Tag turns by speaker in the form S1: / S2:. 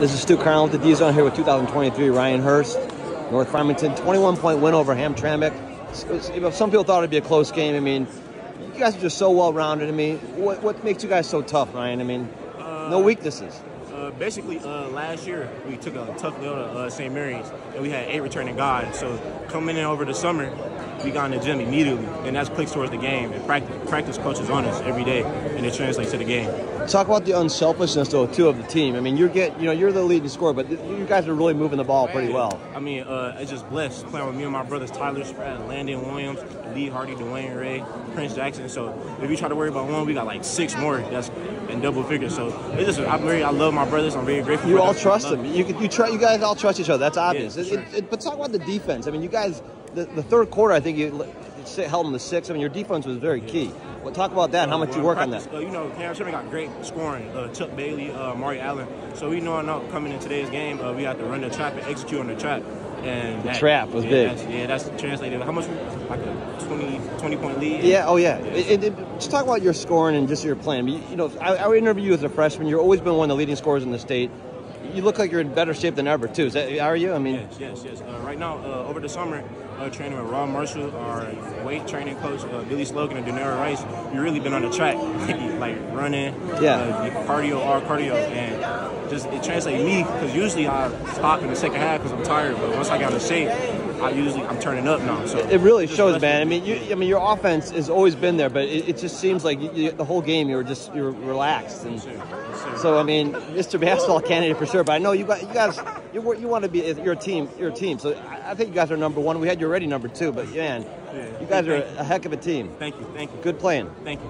S1: This is Stu Carlin with the D Zone here with 2023 Ryan Hurst, North Farmington, 21 point win over Hamtramck. Some people thought it'd be a close game. I mean, you guys are just so well rounded. I mean, what, what makes you guys so tough, Ryan? I mean, no weaknesses.
S2: Uh, basically, uh, last year we took a tough deal to uh, St. Mary's, and we had eight returning guys. So coming in over the summer, we got in the gym immediately, and that's clicks towards the game. And practice, practice coaches on us every day, and it translates to the game.
S1: Talk about the unselfishness, though, too, of the team. I mean, you're get, you know, you're the leading scorer, but you guys are really moving the ball pretty well.
S2: I mean, uh, it's just blessed playing with me and my brothers Tyler Spratt, Landon Williams, Lee Hardy, Dwayne Ray, Prince Jackson. So if you try to worry about one, we got like six more. That's in double figures. So it's just I'm very I love my brothers. I'm very grateful.
S1: You all trust them. You you try you guys all trust each other. That's obvious.
S2: Yeah,
S1: it,
S2: sure.
S1: it, it, but talk about the defense. I mean, you guys the, the third quarter. I think you held them to six. I mean, your defense was very key. Well, talk about that. How much you work
S2: practice,
S1: on that?
S2: Uh, you know, Cam Sherman got great scoring. Uh, Chuck Bailey, uh, Mari Allen. So we know now coming in today's game, uh, we have to run the trap and execute on the trap. And that,
S1: trap was
S2: yeah,
S1: big.
S2: That's, yeah, that's translated. How much? Like a 20, 20 point lead.
S1: Yeah. Oh, yeah. It, it, just talk about your scoring and just your plan. You, you know, I, I interviewed you as a freshman. You've always been one of the leading scorers in the state. You look like you're in better shape than ever, too. Is that, are you? I mean,
S2: Yes, yes, yes. Uh, right now, uh, over the summer, uh, training with Rob Marshall, our weight training coach, uh, Billy Slogan, and Denera Rice, we really been on the track, like running,
S1: Yeah.
S2: uh, cardio, all cardio, and just it translates me because usually I stop in the second half because I'm tired, but once I got in shape, I usually I'm turning up now. So
S1: it really shows, man. I mean, you, I mean, your offense has always been there, but it, it just seems like you, you, the whole game you were just you were relaxed. And
S2: Yes, sir. Yes, sir.
S1: so, I mean, Mr. Basketball candidate for sure. But I know you got you guys you, you want to be your team, your team. So I, I think you guys are number one. We had you already number two, but man,
S2: Yeah.
S1: you guys are
S2: you.
S1: a heck of a team.
S2: Thank you, thank you,
S1: Good playing.
S2: thank you.